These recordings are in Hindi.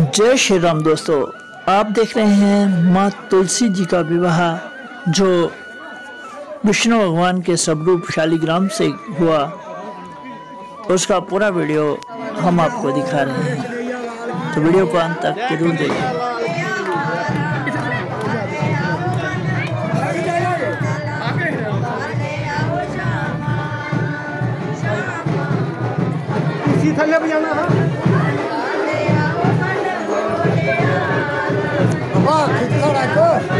जय श्री राम दोस्तों, आप देख रहे हैं माँ तुलसी जी का विवाह, जो विष्णु भगवान के स्वरूप शालीग्राम से हुआ। उसका पूरा वीडियो हम आपको दिखा रहे हैं। तो वीडियो को अंत तक ज़रूर देखें थल्ले बजाना है। રાખો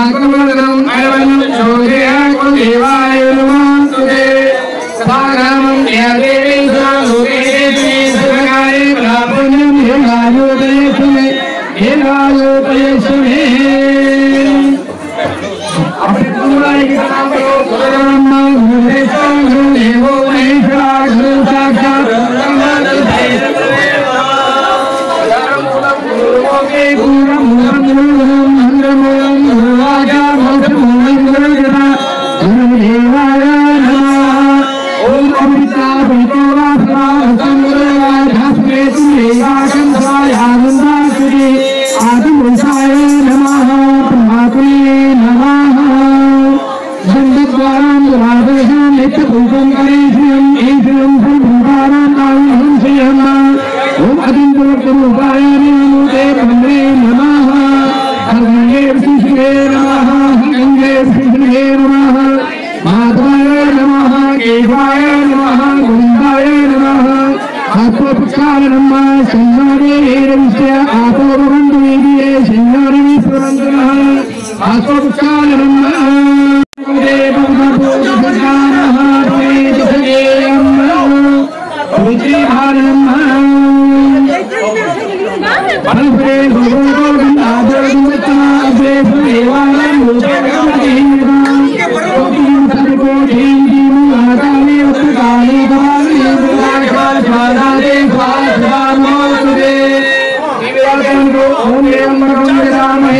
विष्णुवे नमः गंगे विष्णुवे नमः माधवाय नमः केशवाय नमः गोविंदाय नमः आत्मपुत्राय नमः संयोगे रविस्य आपो भवन्तु वेदिये संयोगे विश्ववन्तु नमः आत्मपुष्पाय नमः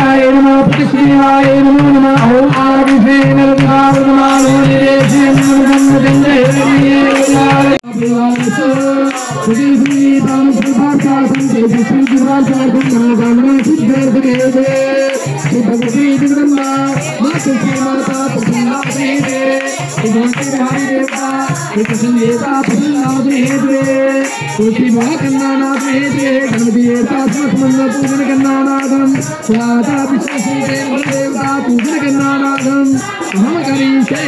भाषाय नमः प्रतिक्रियाय नमो नमः। आदिशे नरकारुणमालो निरेशे नमः। भगवती जगदम्बा माता प्रसन्ना भगवती बिहारी देवता कन्नानाथ हेतुरे गणपति देवता समस्मंद पूजन कन्नानाथम स्वाता विश्वसी देवता पूजन कन्नानाथम अहम करीषे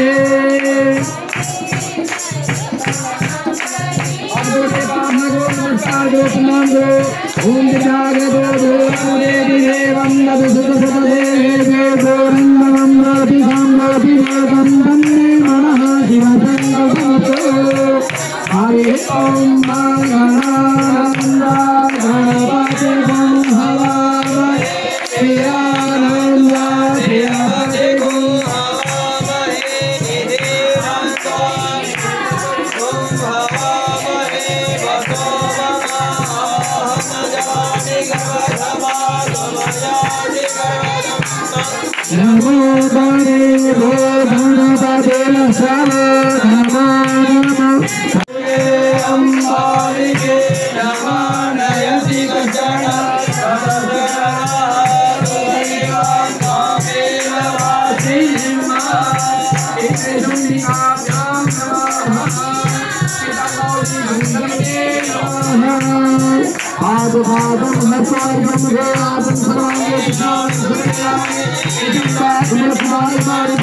ओम जागृतो भूरे देवं नद सुत सुत देवे गोरंगम रति संगति वेदं तन्मे मनः शिव Namo भागम हस्वागम हे आदम सर्वांगे विशाल सुरयामि इदिका उमस्माय मारि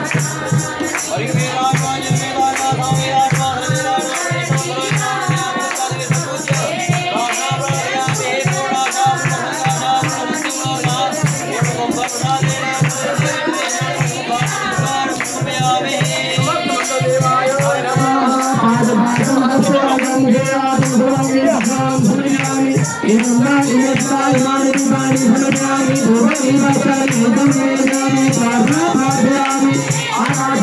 पादाज इंदायादमानीयानी आंगल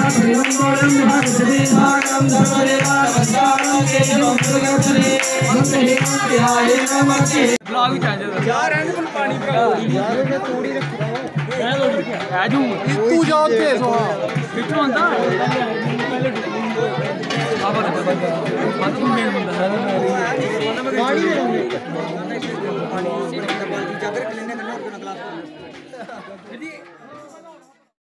भक्शा पुजारि ਜਾ ਉੱਥੇ दशानि सुरयामि ਆਂਦਾ सुरयामि राम राम ਬੰਦ उमानम सुरयामि सुरयामि उमानम सुरयामि सुरयामि स्वापारमंगलम ये सुरयामि तू जाओ ते सोहा चादर लेने